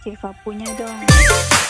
Siva punya dong.